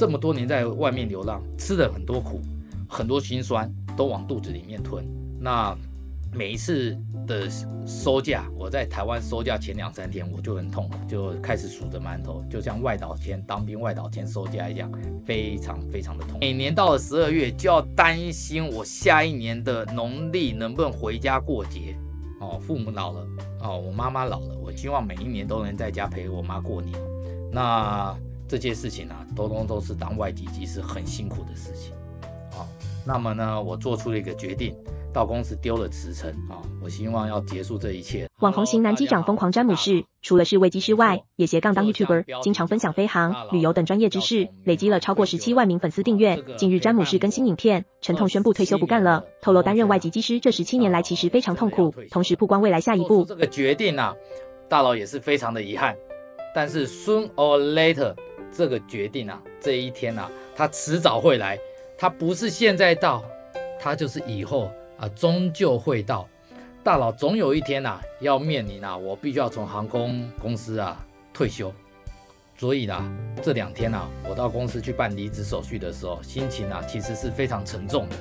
这么多年在外面流浪，吃了很多苦，很多辛酸都往肚子里面吞。那每一次的收假，我在台湾收假前两三天我就很痛苦，就开始数着馒头，就像外岛前当兵外岛前收假一样，非常非常的痛。每年到了十二月，就要担心我下一年的农历能不能回家过节。哦，父母老了，哦，我妈妈老了，我希望每一年都能在家陪我妈过年。那这些事情啊，都都都是当外籍机师很辛苦的事情。好，那么呢，我做出了一个决定，到公司丢了辞呈啊，我希望要结束这一切。网红型男机长疯狂詹姆士，除了是位机师外，也斜杠当 YouTuber，经常分享飞航、旅游等专业知识，累积了超过十七万名粉丝订阅。近日詹姆士更新影片，沉痛宣布退休不干了，透露担任外籍机师这十七年来其实非常痛苦，同时曝光未来下一步。这个决定啊，大佬也是非常的遗憾。但是 soon or later 这个决定啊，这一天啊，它迟早会来。它不是现在到，它就是以后啊，终究会到。大佬总有一天呐，要面临啊，我必须要从航空公司啊退休。所以呢，这两天呢，我到公司去办离职手续的时候，心情啊，其实是非常沉重的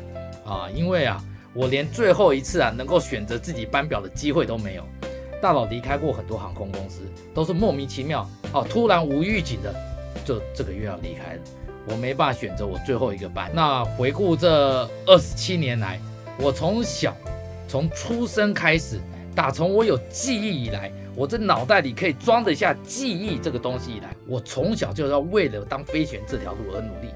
啊，因为啊，我连最后一次啊，能够选择自己班表的机会都没有。大佬离开过很多航空公司，都是莫名其妙哦，突然无预警的，就这个月要离开了。我没办法选择我最后一个班。那回顾这二十七年来，我从小从出生开始，打从我有记忆以来，我这脑袋里可以装得下记忆这个东西以来，我从小就要为了当飞行员这条路而努力。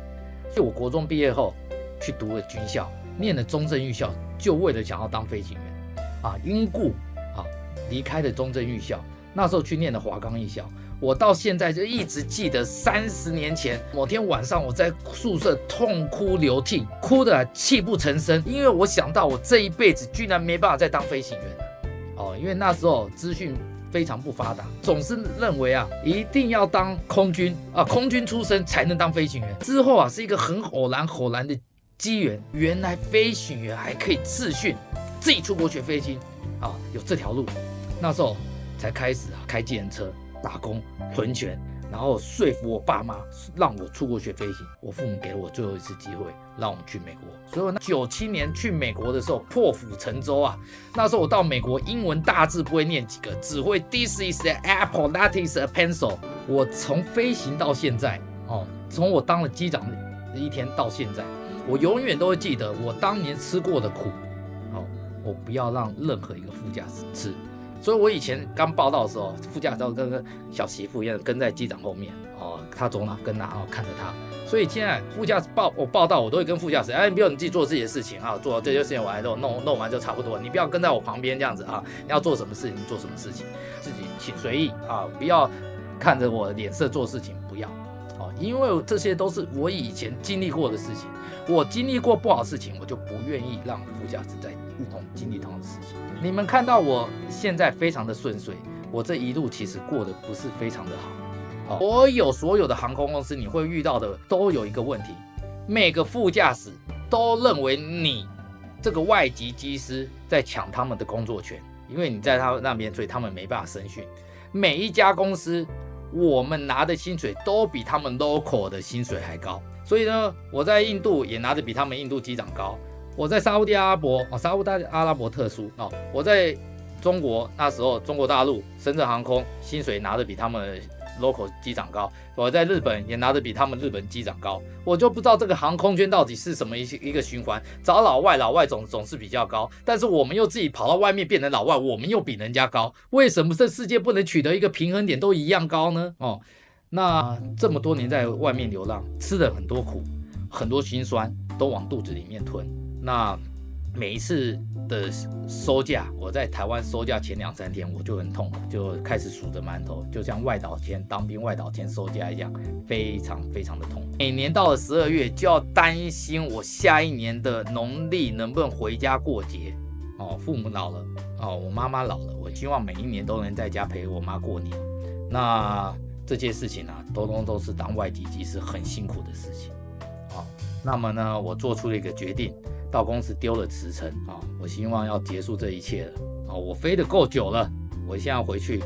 就我国中毕业后去读了军校，念了中正预校，就为了想要当飞行员啊，因故啊。离开的中正预校，那时候去念的华冈艺校，我到现在就一直记得三十年前某天晚上，我在宿舍痛哭流涕，哭得泣不成声，因为我想到我这一辈子居然没办法再当飞行员了。哦，因为那时候资讯非常不发达，总是认为啊，一定要当空军啊，空军出身才能当飞行员。之后啊，是一个很偶然偶然的机缘，原来飞行员还可以自训，自己出国学飞行啊，有这条路。那时候才开始啊，开计程车打工存钱，然后说服我爸妈让我出国学飞行。我父母给了我最后一次机会，让我们去美国。所以那九七年去美国的时候破釜沉舟啊。那时候我到美国，英文大字不会念几个，只会 This is an apple, that is a pencil。我从飞行到现在哦，从我当了机长的一天到现在，我永远都会记得我当年吃过的苦。哦，我不要让任何一个副驾驶吃。所以，我以前刚报道的时候，副驾照跟小媳妇一样跟在机长后面哦，他走哪跟哪哦，看着他。所以现在副驾报我报道，我都会跟副驾驶，哎，不要你自己做自己的事情啊，做这些事情我来做，弄弄完就差不多，你不要跟在我旁边这样子啊。你要做什么事情做什么事情，自己请随意啊，不要看着我的脸色做事情，不要哦，因为这些都是我以前经历过的事情，我经历过不好事情，我就不愿意让副驾驶在一同经历同样的事情。你们看到我现在非常的顺遂，我这一路其实过得不是非常的好。所有所有的航空公司你会遇到的都有一个问题，每个副驾驶都认为你这个外籍机师在抢他们的工作权，因为你在他那边，所以他们没办法升训。每一家公司，我们拿的薪水都比他们 local 的薪水还高，所以呢，我在印度也拿的比他们印度机长高。我在沙地阿拉伯哦，沙地阿拉伯特殊哦。我在中国那时候，中国大陆深圳航空薪水拿的比他们 local 机长高。我在日本也拿的比他们日本机长高。我就不知道这个航空圈到底是什么一一个循环，找老外，老外总总是比较高，但是我们又自己跑到外面变成老外，我们又比人家高。为什么这世界不能取得一个平衡点，都一样高呢？哦，那这么多年在外面流浪，吃了很多苦，很多心酸都往肚子里面吞。那每一次的收假，我在台湾收假前两三天我就很痛，就开始数着馒头，就像外岛前当兵外岛前收假一样，非常非常的痛。每年到了十二月，就要担心我下一年的农历能不能回家过节。哦，父母老了，哦，我妈妈老了，我希望每一年都能在家陪我妈过年。那这些事情啊，都都都是当外籍机是很辛苦的事情。好，那么呢，我做出了一个决定。到公司丢了辞呈啊！我希望要结束这一切了啊！我飞得够久了，我现在回去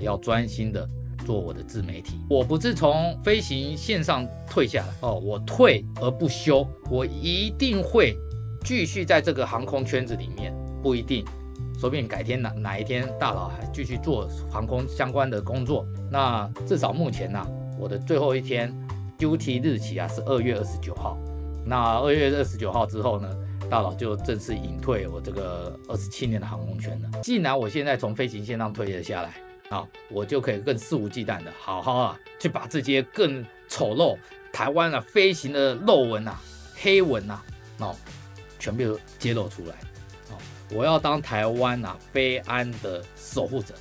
要专心的做我的自媒体。我不是从飞行线上退下来哦，我退而不休，我一定会继续在这个航空圈子里面，不一定，说不定改天哪哪一天大佬还继续做航空相关的工作。那至少目前呢，我的最后一天 duty 日期啊是二月二十九号。那二月二十九号之后呢？大佬就正式隐退我这个二十七年的航空圈了。既然我现在从飞行线上退了下来，啊，我就可以更肆无忌惮的好好啊，去把这些更丑陋台湾啊飞行的漏文啊、黑文啊，哦，全部揭露出来。哦，我要当台湾啊飞安的守护者。